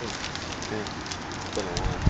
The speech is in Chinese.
うん、で、だろ。